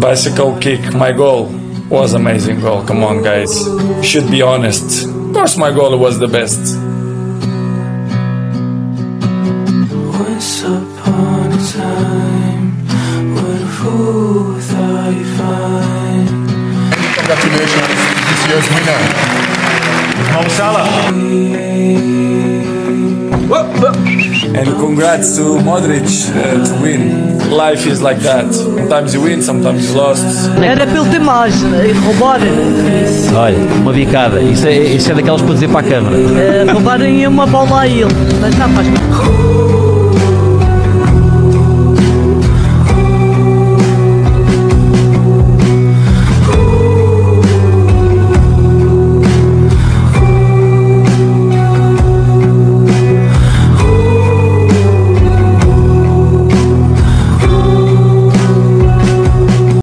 Bicycle kick, my goal was amazing goal. Come on, guys. Should be honest. Of course, my goal was the best. Once upon a time, what a fool thought you find. Congratulations, this year's winner, Mo Salah. And congrats to Modric uh, to win. Life is like that. Sometimes you win, sometimes you lost. Era pelo ter mais, eh, roubar, Olha, uma bicada. Isso é, isso é daquelas para dizer para a câmara. eh, roubarem uma bola a ele. Mas não faz mal.